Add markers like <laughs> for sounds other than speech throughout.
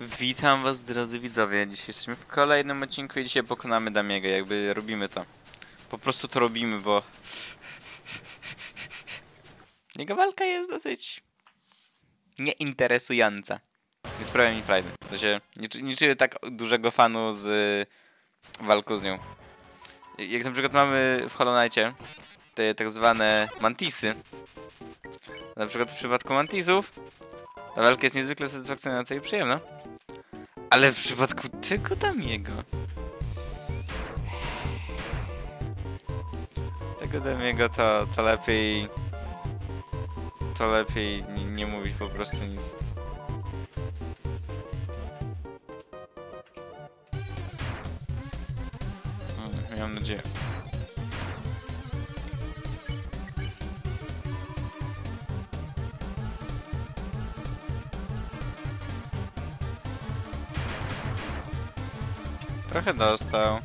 Witam was drodzy widzowie, dzisiaj jesteśmy w kolejnym odcinku i dzisiaj pokonamy Damiego, jakby robimy to. Po prostu to robimy, bo... Jego walka jest dosyć... nieinteresująca. Nie sprawia mi frajdy. To się nie, nie czuję tak dużego fanu z walką z nią. Jak na przykład mamy w Hollow Knightie te tak zwane mantisy. Na przykład w przypadku mantisów ta walka jest niezwykle satysfakcjonująca i przyjemna. Ale w przypadku tego Damiego... Tego Damiego to, to lepiej... To lepiej nie, nie mówić po prostu nic. Miałem nadzieję. Trochę dostał.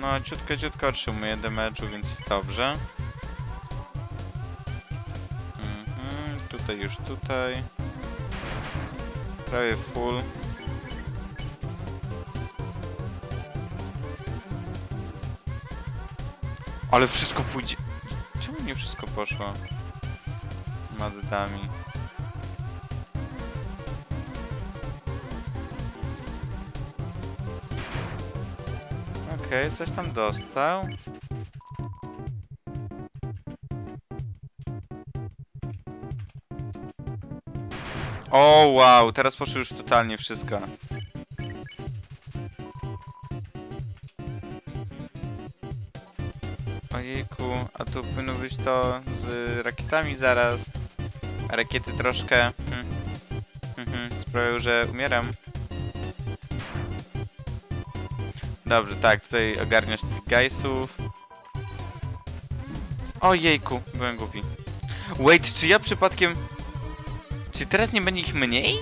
No, ciutko, ciutko otrzymuje damage'u, więc jest dobrze. Mhm, tutaj już tutaj. Prawie full. Ale wszystko pójdzie. Czemu nie wszystko poszło? Maddami. Okej, coś tam dostał. O, wow, teraz poszło już totalnie wszystko. Ojejku, a tu powinno być to z rakietami zaraz. A rakiety troszkę... Hmm. Sprawiają, że umieram. Dobrze, tak, tutaj ogarniasz tych gajsów. Ojejku, byłem głupi. Wait, czy ja przypadkiem... Czy teraz nie będzie ich mniej?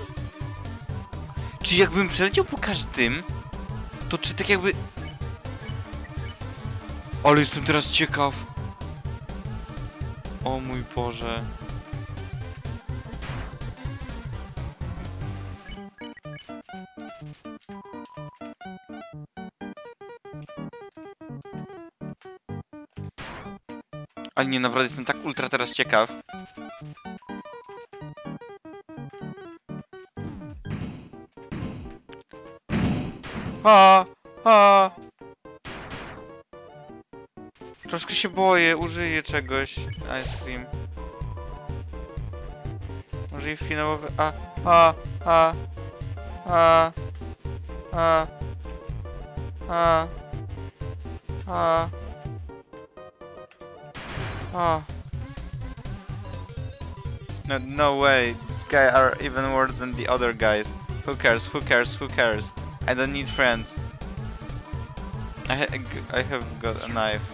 Czy jakbym przeleciał po każdym, to czy tak jakby... Ale jestem teraz ciekaw. O mój Boże. Ale nie, naprawdę jestem tak ultra teraz ciekaw. A, a. Troszkę się boję, użyję czegoś. Ice cream. Użyję finałowy. A, a, a, a, a, a, a. Oh. No, no way. This guy are even worse than the other guys. Who cares? Who cares? Who cares? I don't need friends. I, ha I have got a knife.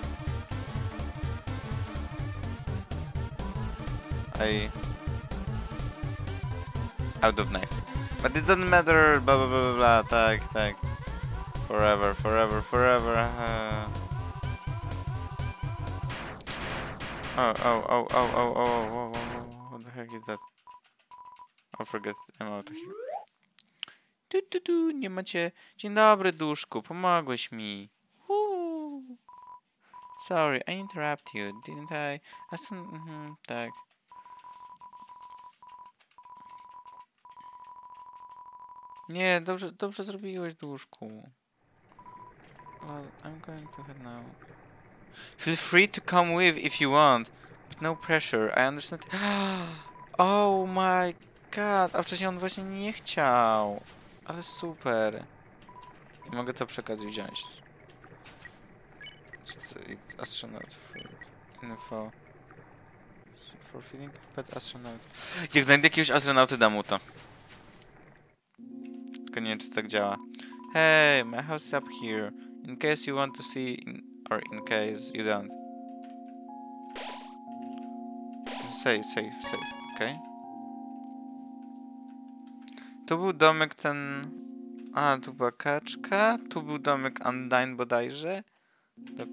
I... Out of knife. But it doesn't matter, blah blah blah blah blah, tag, tak. Forever, forever, forever. Uh... Oh, oh, oh, oh, oh, oh, oh, oh, what the heck is that? I forget, I'm out of here. Tu, tu, tu, nie macie... Dzień dobry, duszku, pomogłeś mi. Uuu. Sorry, I interrupt you, didn't I? A some... Mm -hmm, tak. Nie, dobrze, dobrze zrobiłeś, duszku. Well, I'm going to head now. Feel free to come with if you want, but no pressure. I understand. <gasps> Oh my god, a wcześniej on właśnie nie chciał. Ale super. I mogę to przy okazji wziąć. St- Astronaut. Info. For feeling pet astronaut. Jak znajdę jakiegoś astronauty, dam mu to. Tylko nie wiem, czy tak działa. Hey, my house is up here. In case you want to see or in case you don't. Save, save, save, okay. Tu był domek ten... A, tu była kaczka, tu był domek Undyne bodajże. Do...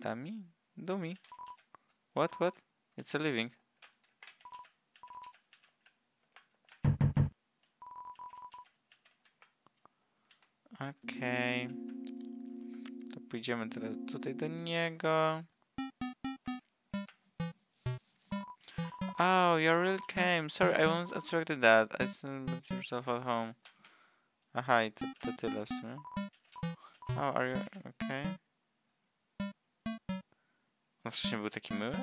Dami? Dumi. What, what? It's a living. Okay. Pójdziemy teraz tutaj do niego. Oh, you really came. Sorry, I wasn't expected that. I put yourself at home. Aha, i to, to tyle w sumie. Oh, are you okay? No wcześniej był taki miły?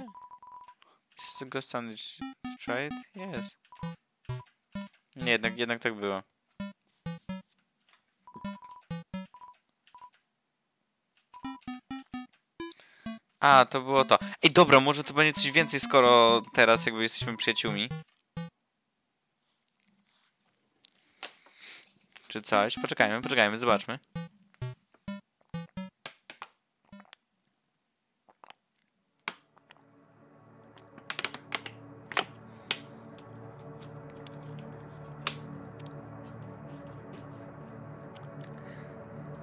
This is a ghost sandwich. Try it? Yes. Nie, jednak, jednak tak było. A, to było to. Ej, dobra, może to będzie coś więcej, skoro teraz jakby jesteśmy przyjaciółmi. Czy coś? Poczekajmy, poczekajmy, zobaczmy.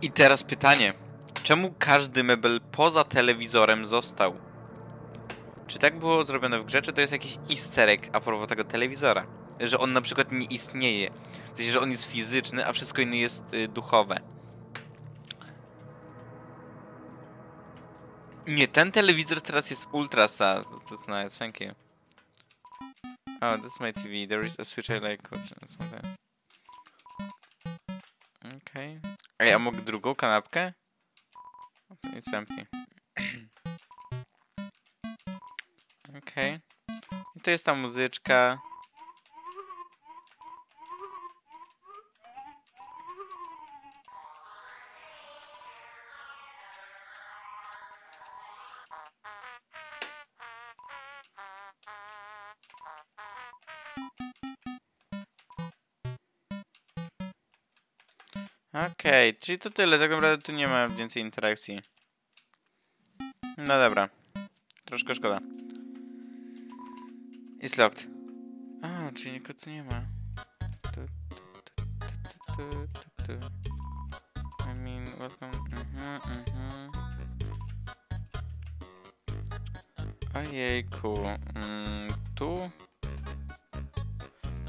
I teraz pytanie. Czemu każdy mebel poza telewizorem został? Czy tak było zrobione w grze, czy to jest jakiś easter egg a propos tego telewizora? Że on na przykład nie istnieje. W sensie, że on jest fizyczny, a wszystko inne jest y, duchowe. Nie, ten telewizor teraz jest ultra sas. Jest nice, thank you. Oh, that's my TV. There is a switch I like. Something. Okay. Ej, a mogę drugą kanapkę? It's <clears throat> empty. Okej. I to jest ta muzyczka. Okej, czyli to tyle. Tak naprawdę tu nie ma więcej interakcji. No dobra. Troszkę szkoda. It's locked. A, czyli nikogo tu nie ma. Tu, tu, tu, tu, tu, tu, tu. I mean, welcome. Mhm, mhm. Ojejku. Mm, tu?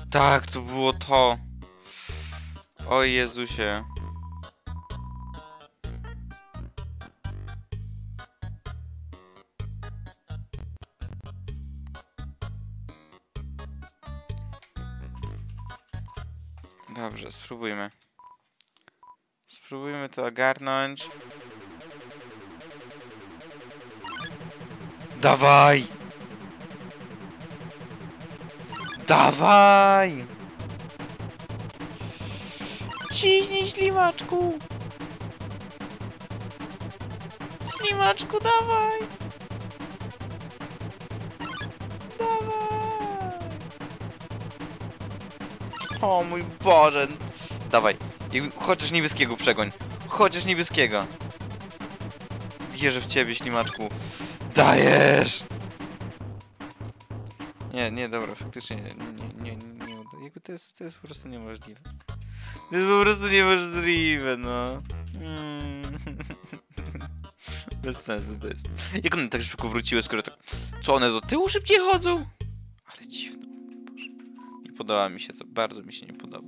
Tak, to było to. O Jezusie. Dobrze, spróbujmy. Spróbujmy to ogarnąć. Dawaj! Dawaj! Ciśnij, ślimaczku! Ślimaczku, dawaj! O mój Boże! Dawaj, chociaż niebieskiego przegoń. Chociaż niebieskiego. Wierzę w ciebie, ślimaczku. Dajesz! Nie, nie, dobra, faktycznie nie, nie, nie, nie uda. To jest, to jest po prostu niemożliwe. To jest po prostu niemożliwe, no. Mm. <laughs> Bez sensu to jest. Jak one tak szybko wróciły, skoro tak... Co, one do tyłu szybciej chodzą? Podoba mi się to, bardzo mi się nie podoba.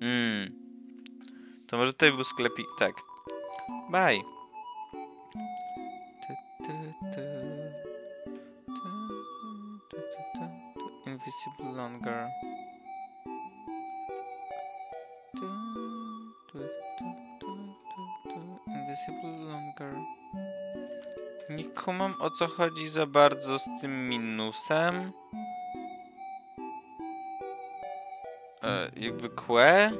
Mm. To może tutaj był sklepik, tak. Bye. Invisible longer. Invisible longer. Nie kumam o co chodzi za bardzo z tym minusem. E, jakby kłe?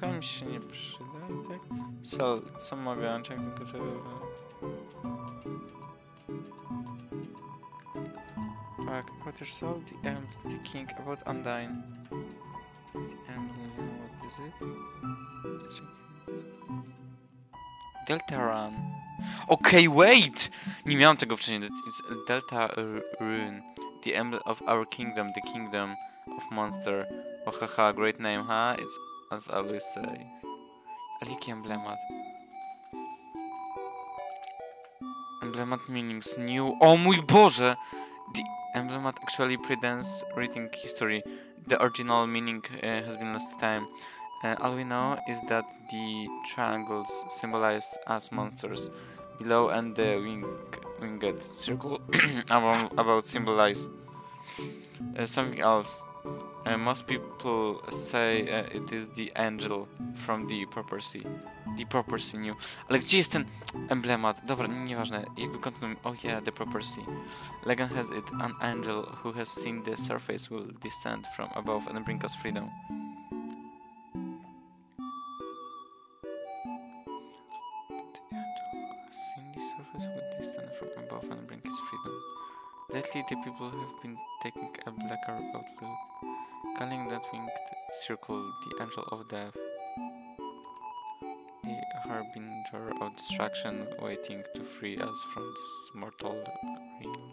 Chyba mi się nie przyda, tak? Co, co mogę? Czekaj, tylko czy... Fuck, about your soul, the emp, the king, about Undyne. The emp, what is it? Delta Run. Okay, wait! Nie miałem tego wcześniej. It's Delta Rune. The emblem of our kingdom, the kingdom of monster. Oh haha, great name, huh? It's as always say. Ale jaki emblemat? Emblemat meanings new. O mój Boże! The emblemat actually predates reading history. the original meaning uh, has been lost to time. Uh, all we know is that the triangles symbolize us monsters below, and the wing winged circle <clears throat> above, about symbolize uh, something else. Uh, most people say uh, it is the angel from the proper sea. The proper new. Ale gdzie jest ten emblemat? Dobra, nieważne. Jakby kontynuujmy. Oh yeah, the proper sea. Legend has it an angel who has seen the surface will descend from above and bring us freedom. From above and bring us freedom. Lately, the people have been taking a blacker outlook, calling that winged circle the angel of death, the harbinger of destruction, waiting to free us from this mortal realm.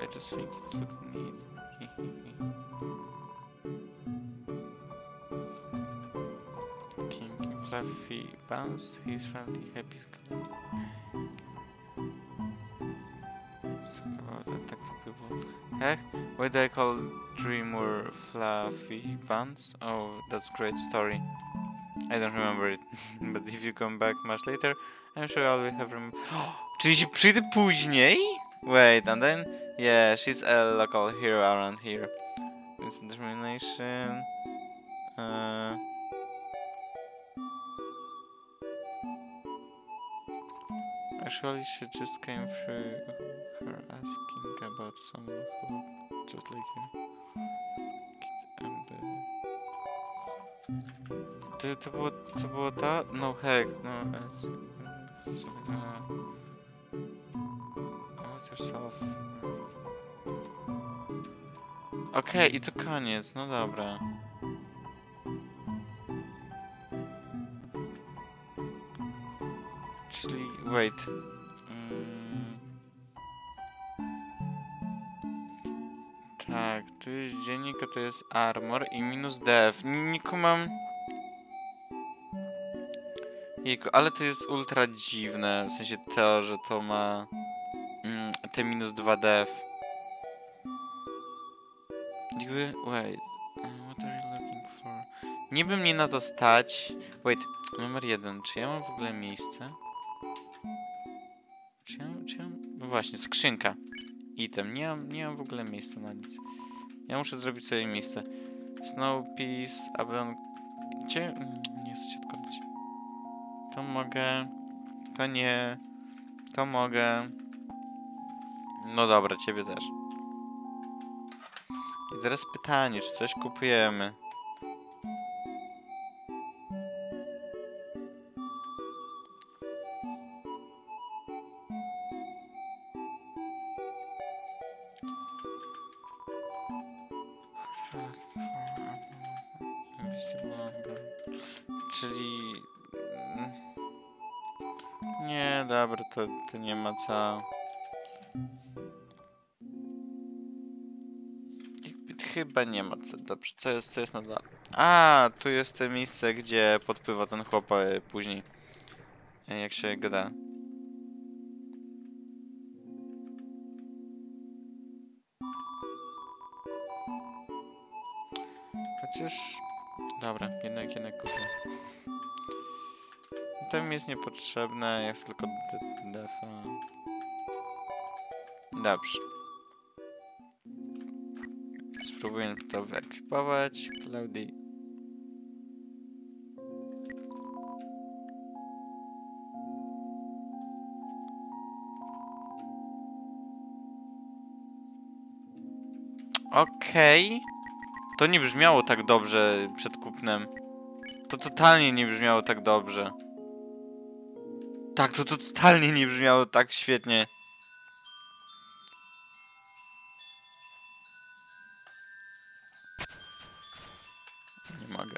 I just think it's looking neat. <laughs> Fluffy bounce, he's friendly, happy about people. Heck, why do I call Dreamer fluffy buns? Oh, that's great story. I don't remember it, <laughs> but if you come back much later, I'm sure I will have rem- Czyli się przyjdę później? Wait, and then? Yeah, she's a local hero around here. It's determination. Uh, Actually, she just came through her asking about someone who just like you. To, to było, to było to? No heck, no as... Uh, yourself. Okej, i to koniec, no dobra. Wait. Mm. Tak, tu jest dziennik, a to jest armor i minus def. N- Nie kumam. Jejku, ale to jest ultra dziwne, w sensie to, że to ma mm, te minus 2 def. Jakby, wait, uh, what are you looking for? Niby mnie na to stać. Wait, numer jeden, czy ja mam w ogóle miejsce? Właśnie, skrzynka. Item. Nie mam, nie mam w ogóle miejsca na nic. Ja muszę zrobić sobie miejsce. Snow Peace, aby on... Gdzie? Mm, Nie chcę się odkładać. To mogę... To nie... To mogę... No dobra, ciebie też. I teraz pytanie, czy coś kupujemy? Czyli... mm, Nie, dobra, to, to nie ma co. Chyba nie ma co. Dobrze, co jest, co jest na dole? A, tu jest to miejsce, gdzie podpływa ten chłop e, później. E, Jak się gada. Kupię. To mi jest niepotrzebne, jest tylko de- defa. Dobrze. Spróbuję to wyekwipować. Cloudy. Okej. To nie brzmiało tak dobrze przed kupnem. To totalnie nie brzmiało tak dobrze. Tak, to, to totalnie nie brzmiało tak świetnie. Nie mogę.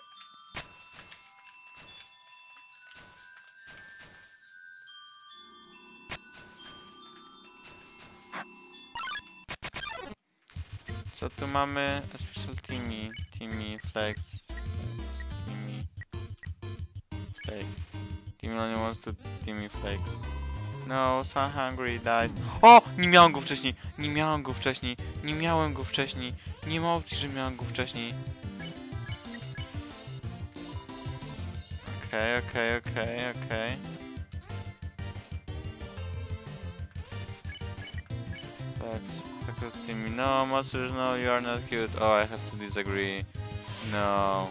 Co tu mamy? Special Timmy, Timmy, Flex, Flex. Timmy only wants to Timmy Flex. No, Sun Hungry dies. O! Nie miałem go wcześniej! Nie miałem go wcześniej! Nie miałem go wcześniej! Nie ma opcji, że miałem go wcześniej. Okej, okej, okej, okej. Tak, tak z tymi. No, monsters, no, you are not cute. Oh, I have to disagree. No.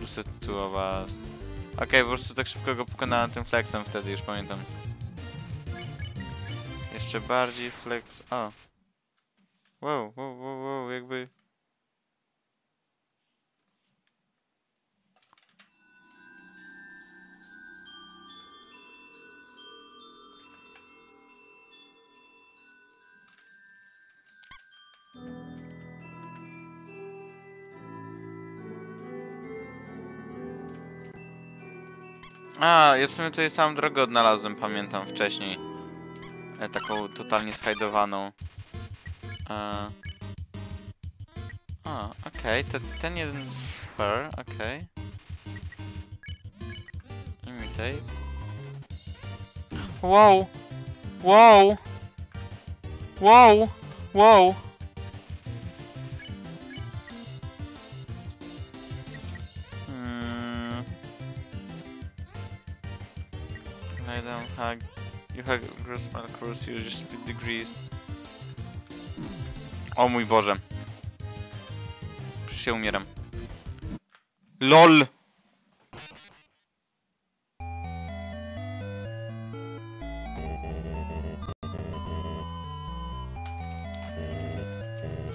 Just the two of us. Okej, po prostu tak szybko go pokonałem tym flexem wtedy, już pamiętam. Jeszcze bardziej flex... O. Wow, wow, wow, wow, jakby... A, ja w sumie tutaj samą drogę odnalazłem, pamiętam wcześniej. E, taką totalnie schajdowaną. E... A, okej, te, ten jeden spur, okej. Imitate. Wow! Wow! Wow! Wow! You hug gross Malcrus, you split degrees. O mój Boże. Przecież ja umieram. LOL!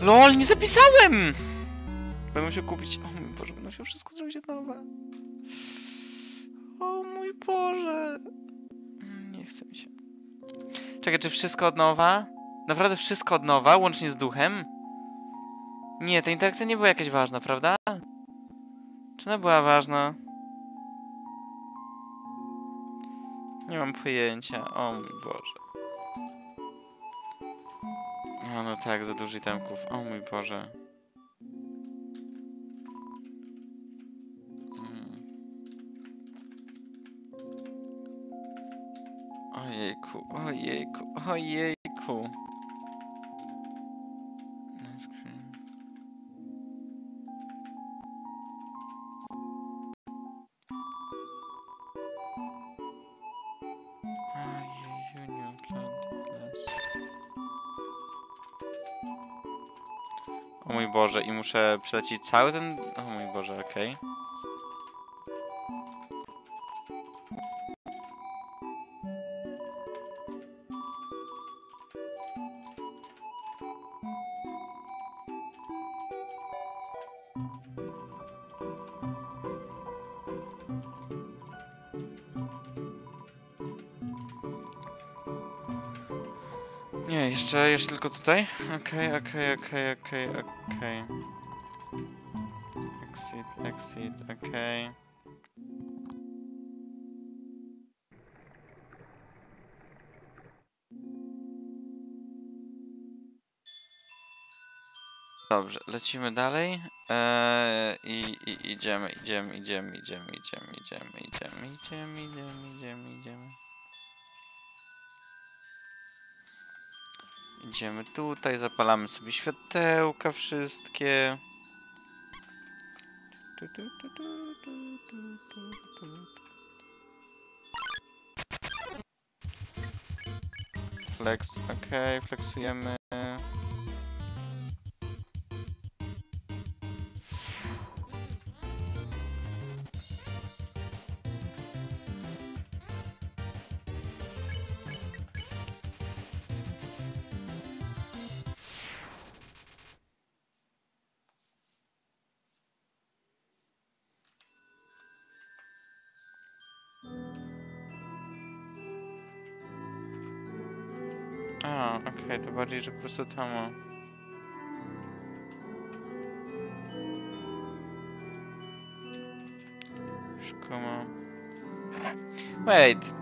LOL, nie zapisałem! Będę musiał kupić... O mój Boże, będę musiał wszystko zrobić od nowa. O mój Boże. Nie chce mi się. Czekaj, czy wszystko od nowa? Naprawdę wszystko od nowa, łącznie z duchem? Nie, ta interakcja nie była jakaś ważna, prawda? Czy ona była ważna? Nie mam pojęcia. O mój Boże. No, no tak, za dużo itemków. O mój Boże. Ojejku, ojejku, ojejku. O mój Boże, i muszę przelecić cały ten... O mój Boże, okej. Nie, jeszcze, jeszcze tylko tutaj. Okej, okej, okej, okej, okej. Exit, exit, okej. Dobrze, lecimy dalej. Eee, i, i idziemy, idziemy, idziemy, idziemy, idziemy, idziemy, idziemy, idziemy, idziemy, idziemy, idziemy. Idziemy tutaj, zapalamy sobie światełka wszystkie. Flex, ok, flexujemy. Bardziej, że po prostu tam o. Szkoła. Wait.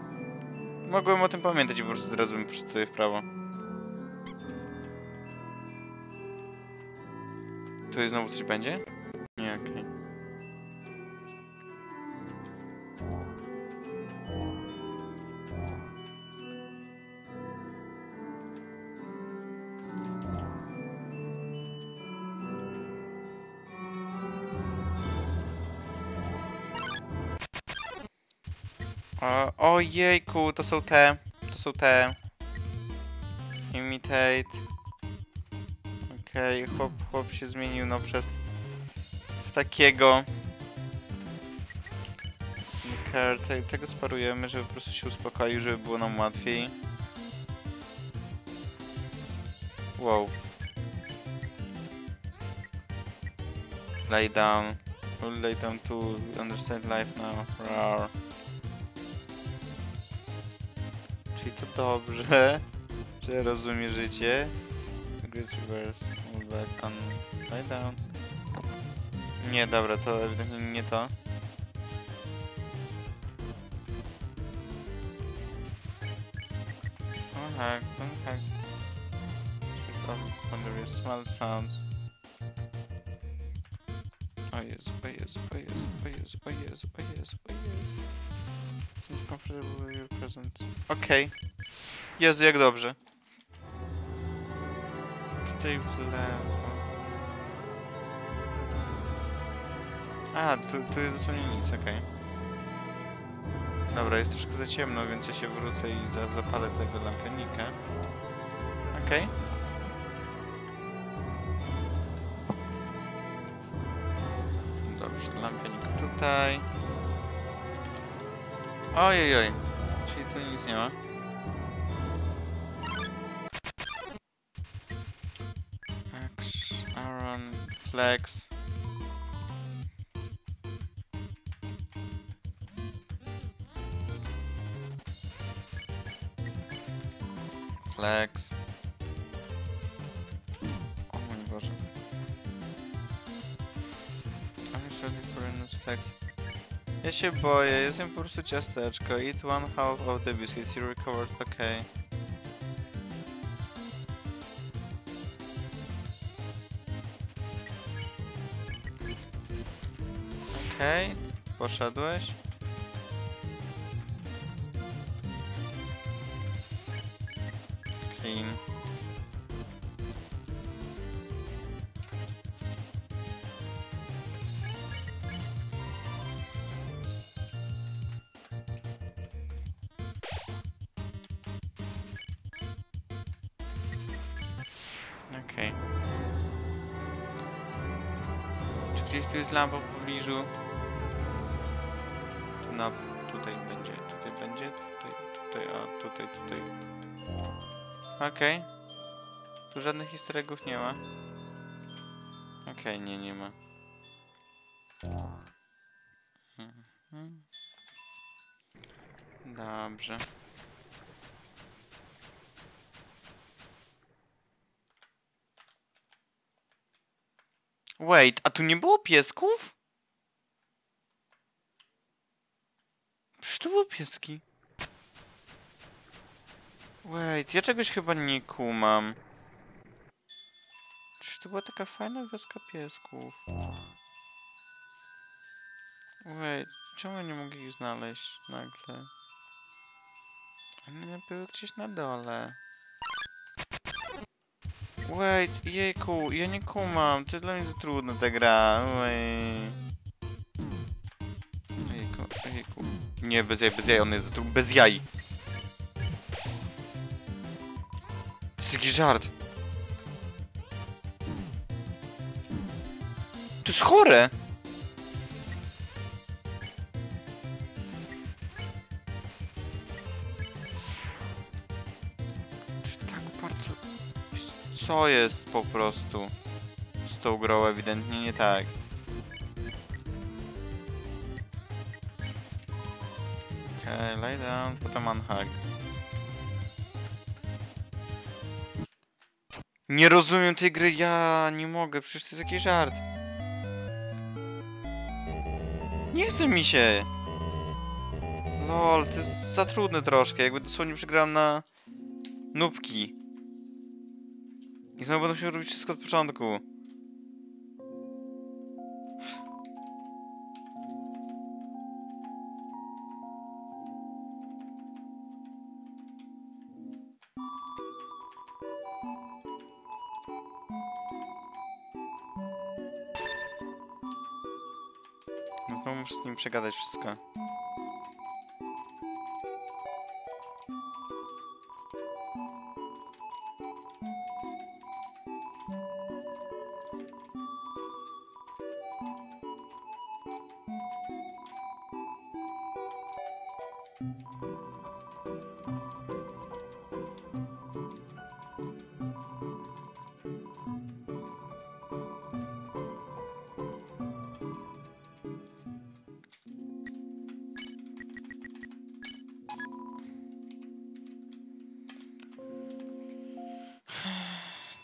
Mogłem o tym pamiętać i po prostu teraz bym poszedł tutaj w prawo. Tu znowu coś będzie? Ojejku, to są te. To są te. Imitate. Okej, chłop, chłop się zmienił no przez w takiego. Te, tego sparujemy, żeby po prostu się uspokoił, żeby było nam łatwiej. Wow. Lay down. We'll lay down to understand life now. Rawr. To dobrze, <laughs> że rozumie życie. Great reverse. Move back on. Lay down. Nie, dobra, to ewidentnie nie to. Hack, don't hack. Off under your small sounds. O Jezu, o Jezu, o Jezu, o Jezu, o Jezu, o Jezu, o Jezu. Comfortable with your presence. Okej. Jezu, jak dobrze. Tutaj w lewo. A, tu, tu jest dosłownie nic, okej. Dobra, jest troszkę za ciemno, więc ja się wrócę i za, zapalę tego lampionika. Okej. Dobrze, lampionik tutaj. Ojej, oj. Czyli tu nic nie ma. Aaron. Flex. Się boję, jestem po prostu ciasteczko. Eat one half of the biscuit, you recovered, okay. Okej, okay. poszedłeś. Gdzieś tu jest lampa w pobliżu? Tu na... tutaj będzie, tutaj będzie, tutaj, tutaj, a tutaj, tutaj. Okej. Tu żadnych historyków nie ma. Okej, nie, nie ma. Mhm. Dobrze. Wait, a tu nie było piesków? Przecież tu były pieski. Wait, ja czegoś chyba nie kumam. Przecież to była taka fajna wioska piesków. Wait, czemu nie mogę ich znaleźć nagle? One były gdzieś na dole. Wait, jejku, ja nie kumam, to jest dla mnie za trudna ta gra. Wait. Jejku, jejku. Nie, bez jaj, bez jaj, on jest za trudny, bez jaj. To jest jakiś żart. To jest chore! Co jest po prostu z tą grą? Ewidentnie nie tak. Okej, okay, lay down, potem unhug. Nie rozumiem tej gry, ja nie mogę, przecież to jest jakiś żart. Nie chce mi się. Lol, to jest za trudne troszkę, jakby dosłownie przegrałem na nubki. I znowu będę musiał robić wszystko od początku. No znowu muszę z nim przegadać wszystko.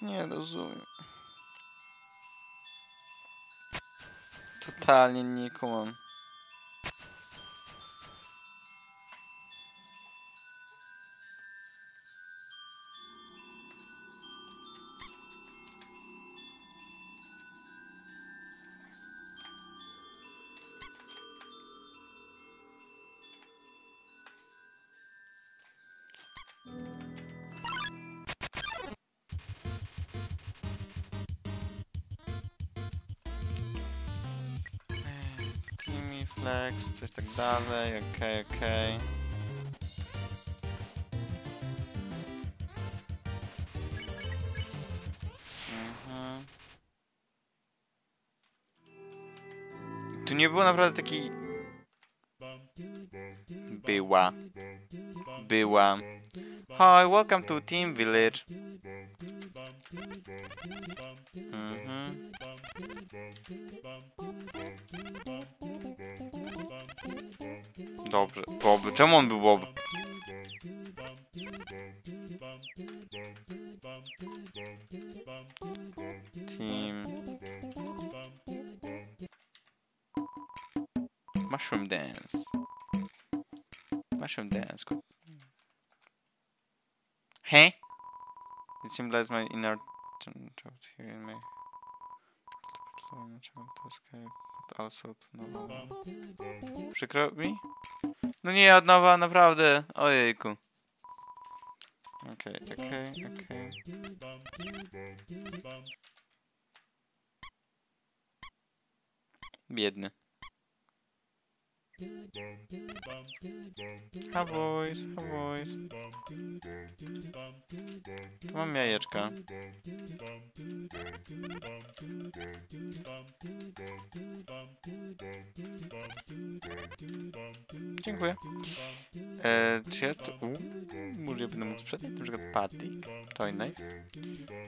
Nie rozumiem. Totalnie nie kumam. Coś tak dalej, okej, okej. Mhm. Tu nie było naprawdę takiej... Była. Była. Hi, welcome to Team Village. Mhm. Dobrze. Bob. Czemu on był Bob? Team. Mushroom dance. Mushroom dance. Hey? It symbolizes my inner here in my also know. Przykro mi? No nie, od nowa, naprawdę. Ojejku. Okej, okej, okej. Biedny. A voice, a voice. Mam jajeczka. Dziękuję. E, czy ja to... U, może ja będę mógł sprzedać? Na przykład patty, toy knife.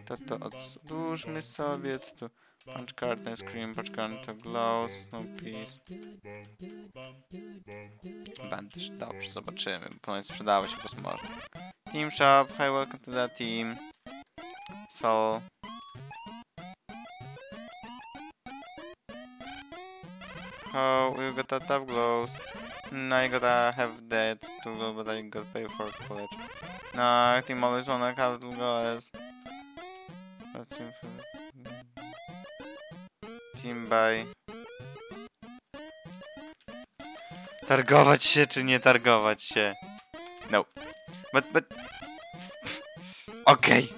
To to odłóżmy sobie, co tu... Punch card, ice cream, punch card, to glows, snow piece. Bandaż, dobrze, zobaczymy. Powinien sprzedawać się kosmorze. Team shop, hi, welcome to the team. So... Oh, you got a tough glows. No, I gotta have that to go, but I gotta pay for college. No, I think always wanna have to go as... Targować się czy nie targować się? No. But, but... Okej.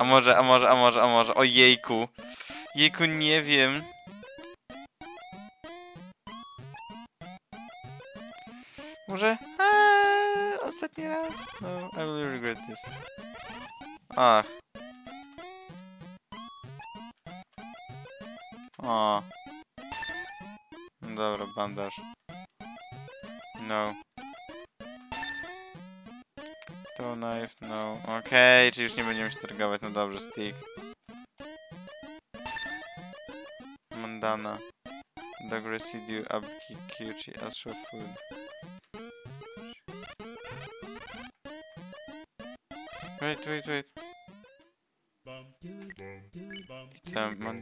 A może, a może, a może, a może. O jejku. Jejku, nie wiem. Może... Eee, ostatni raz? No, I will regret this. Ach. O. Dobra, bandaż. No. To knife, no. Okej, czy już nie będziemy się targować, no dobrze, stick. Mandana. Dog residue, abki, kiuchi, astro food. Wait, wait, wait.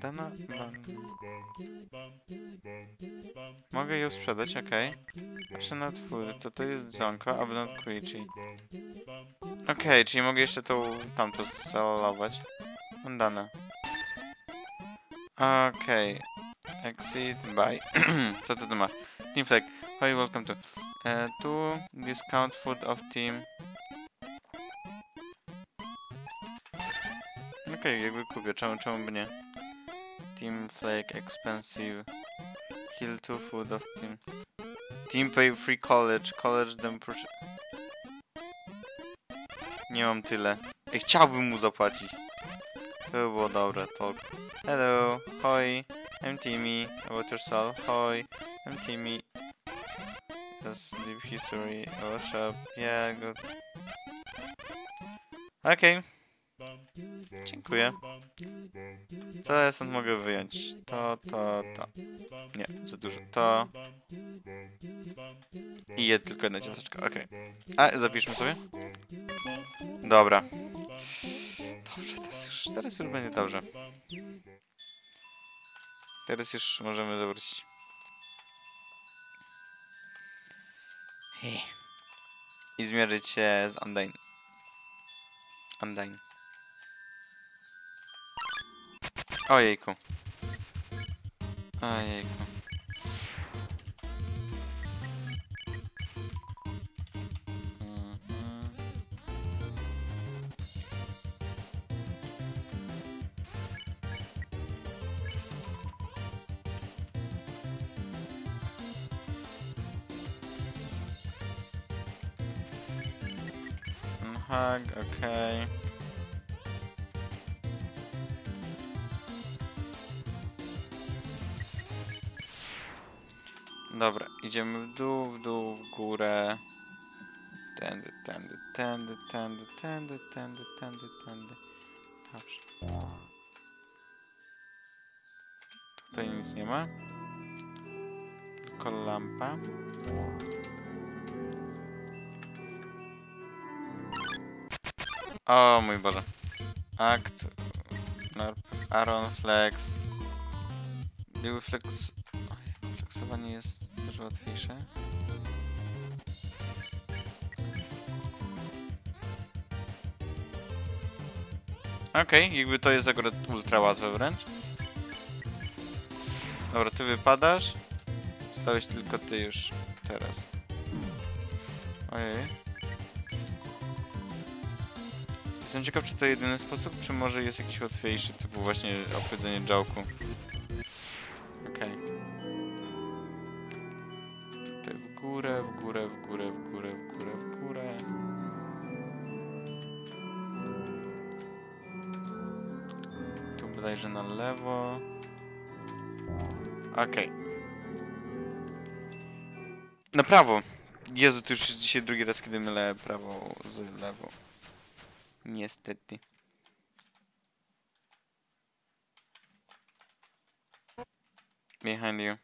Tam. Mogę ją sprzedać, okej. Okay. not food, to to jest dzonko, a not creechy. Okej, czyli mogę jeszcze tą tamtą solować. Mandana. Okej. Exit, buy. <clears throat> Co ty tu masz? Team flag. Hi, welcome to. Uh, to discount food of team. Okej, jakby kupię, czemu, czemu by nie? Team Flake Expensive. Heal 2 food of team. Team pay free college. College them purchase. Nie mam tyle. Ej, chciałbym mu zapłacić. To by było dobre, talk. Hello, hoi, I'm Timmy. About yourself, hoi, I'm Timmy. That's deep history. What's up? Yeah, good. Okej. Dziękuję. Co ja stąd mogę wyjąć? To, to, to. Nie, za dużo. To. I je tylko jedna ciasteczka, okej. A, zapiszmy sobie? Dobra. Dobrze, teraz już, teraz już będzie dobrze. Teraz już możemy zawrócić. Hej. I zmierzyć się z Undyne. Undyne. Ojejku. Ojejku. Mhm. Mm, Hug, okej. Dobra, idziemy w dół, w dół, w górę. Tędy, tędy, tędy, tędy, tędy, tędy, tędy, tędy. Dobrze. Tutaj nic nie ma. Tylko lampa. O mój Boże. Akt. Aaron Flex. Były flex. Oj, Flexowanie jest też łatwiejsze. Okej, jakby to jest akurat ultra łatwe wręcz. Dobra, ty wypadasz. Stałeś tylko ty już teraz. Ojej. Jestem ciekaw, czy to jedyny sposób, czy może jest jakiś łatwiejszy, typu właśnie obchodzenie działku. Prawo. Jezu, to już dzisiaj drugi raz, kiedy mylę prawo z lewo. Niestety. Behind you.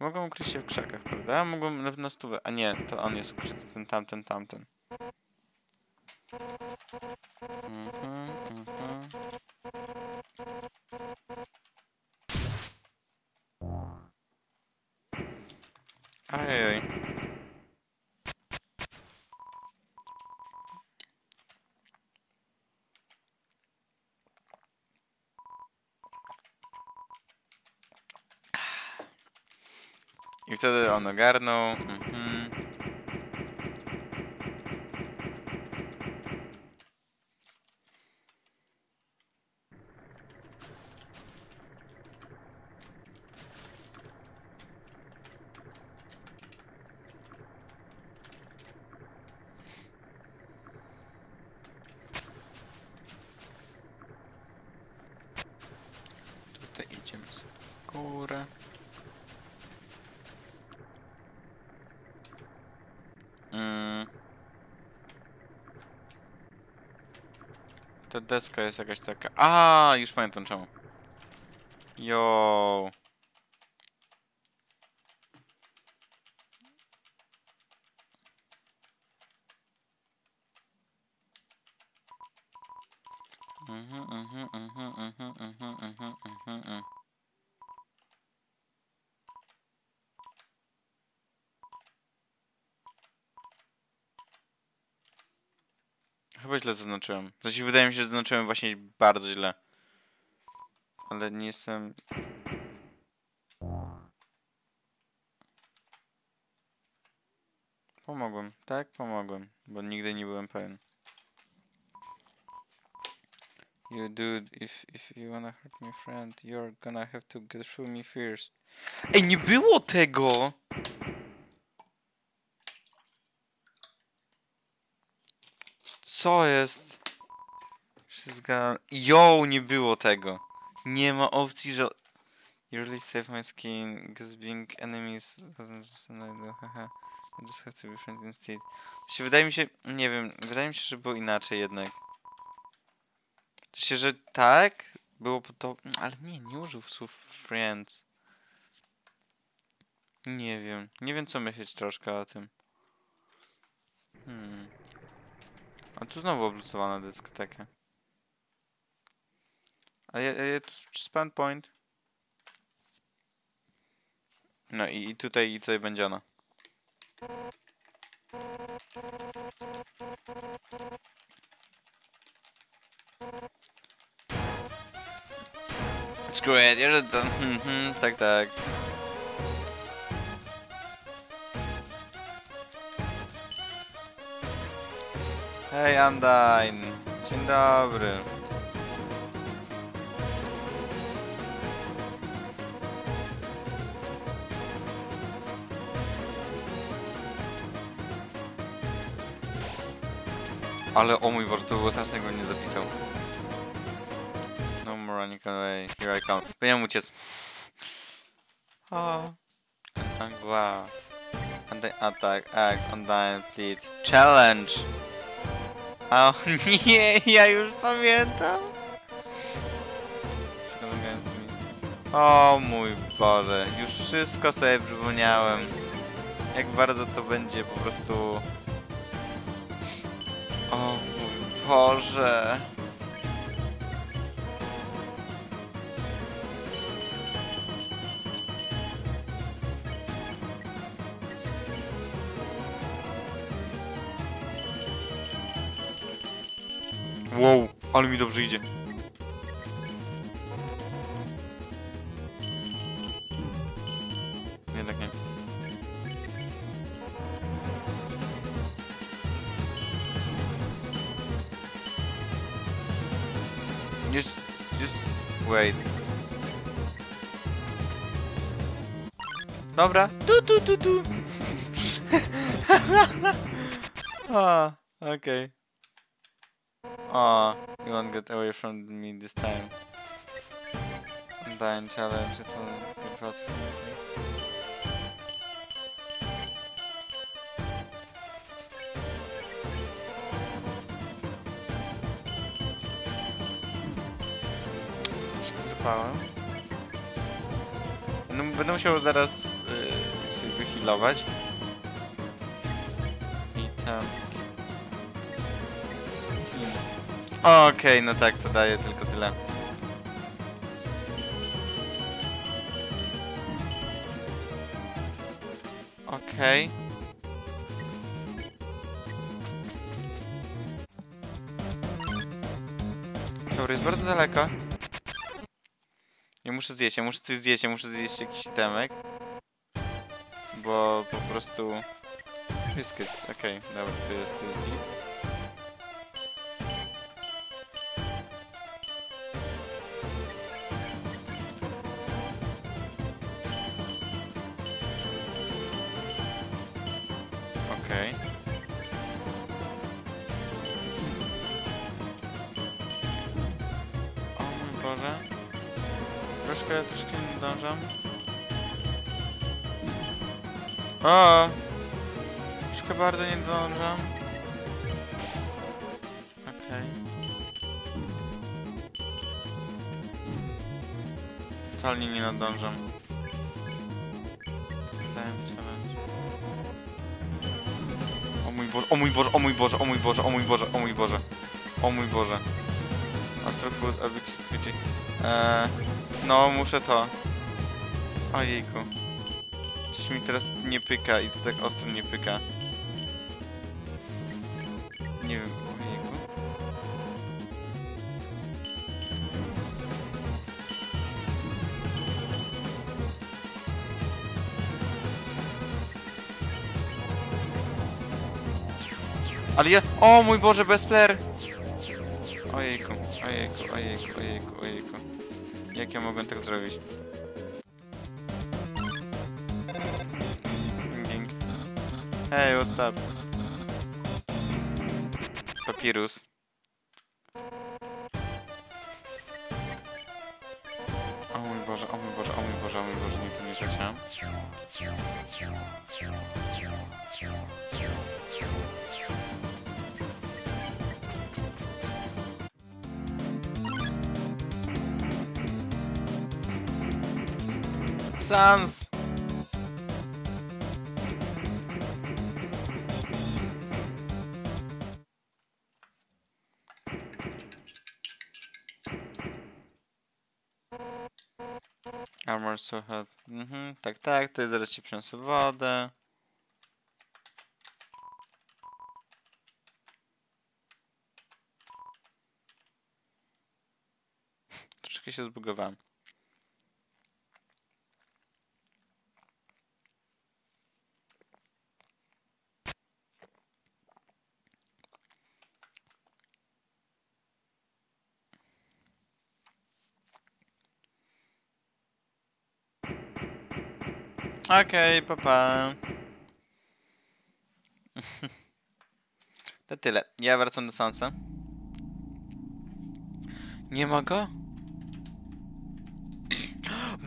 Mogą ukryć się w krzakach, prawda? Mogą na, na stówę. A nie, to on jest ukryty, ten tamten, tamten. Mhm, mhm. Ajajaj. I wtedy on ogarnął. Mhm. Tutaj idziemy sobie w górę. Mm. Ta deska jest jakaś taka. A, już pamiętam czemu. Jo. Mhm, mhm, mhm, mhm, mhm, mhm, mhm, mhm. Chyba źle zaznaczyłem. Sensie wydaje mi się, że zaznaczyłem właśnie bardzo źle. Ale nie jestem... Pomogłem, tak? Pomogłem, bo nigdy nie byłem pewien. You dude, if, if you wanna hurt my friend, you're gonna have to get through me first. Ej, nie było tego! Co jest? Yo, nie było tego. Nie ma opcji, że... You really save my skin, because being enemies haha. I just have to be friends instead. Się wydaje mi się, nie wiem, wydaje mi się, że było inaczej jednak. W sensie, że tak, było to, ale nie, nie użył słów friends. Nie wiem, nie wiem co myśleć troszkę o tym. Hmm. A tu znowu oblusowana dyskoteka. A ja, ja tu spam point. No i, i tutaj, i tutaj będzie ona. Screw it, to, mhm, <laughs> tak, tak. Hej Undyne, dzień dobry. Ale o mój Boże, to było strasznie, go nie zapisał. No more running away, here I come. Powinienem uciec. O. Angła. Anti attack, act, undyne, plead. Challenge! O <laughs> nie, ja już pamiętam. O mój Boże, już wszystko sobie przypomniałem. Jak bardzo to będzie po prostu... O mój Boże. Wow, ale mi dobrze idzie. Jednak nie. Just, just wait. Dobra. Tu, tu, tu, tu. <laughs> ah, okay. Aw, you won't get away from me this time. Dying challenge, it will get. No, będę musiał zaraz y, się wyhealować. I tam... Okej, no tak, to daje tylko tyle. Okej. Dobra, jest bardzo daleko. Ja muszę zjeść, ja muszę coś zjeść, ja muszę zjeść jakiś temek. Bo po prostu... Biscuits, okej, dobra, to jest, to jest Okej. O mój Boże. Troszkę, troszkę nie zdążam. O! Troszkę bardzo nie zdążam. Okej. Totalnie nie nadążam. O mój Boże, o mój Boże, o mój Boże, o mój Boże, o mój Boże. O mój Boże. Astro Food, Ubiquity. Eee, no, muszę to. Ojejku. Coś mi teraz nie pyka i to tak ostro nie pyka. Ale ja... O mój Boże, bez player! Ojejku, ojejku, ojejku, ojejku, ojejku. Jak ja mogłem tak zrobić? Hey, what's up? Papirus. O mój Boże, o mój Boże, o mój Boże, o mój Boże, to nie chciałem. Sans! Armor so hot. Mhm, tak, tak, to jest zaraz ci przyniosę. Troszkę się zbugowałem. Okej, papa. <laughs> To tyle. Ja wracam do Sansa. Nie ma go?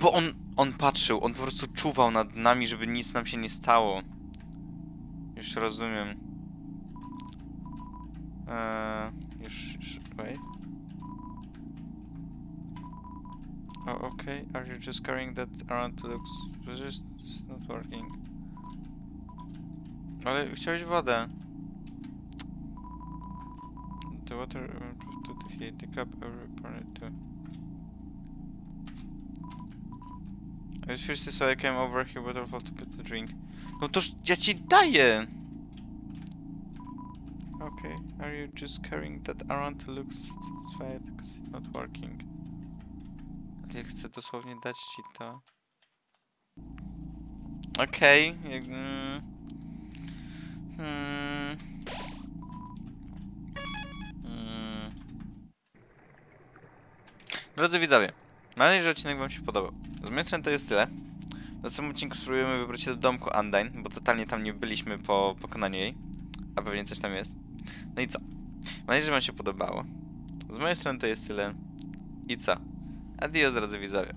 Bo on, on patrzył, on po prostu czuwał nad nami, żeby nic nam się nie stało. Już rozumiem. Eee, już, już, wait. Oh, okay. Are you just carrying that around to look suspicious? It's not working. Ale chciałeś wodę. The water improved to the heat. The cup every it to. I was thirsty, so I came over here waterfall to get the drink. No toż ja ci daję! Okay, are you just carrying that around to look satisfied? Because it's not working. Ja chcę dosłownie dać ci to. Okej. Okay. Mm. Hmm. Hmm. Drodzy widzowie, mam nadzieję, że odcinek wam się podobał. Z mojej strony to jest tyle. W następnym odcinku spróbujemy wybrać się do domku Undyne, bo totalnie tam nie byliśmy po pokonaniu jej. A pewnie coś tam jest. No i co? Mam nadzieję, że wam się podobało. Z mojej strony to jest tyle. I co? Adios, drodzy widzowie.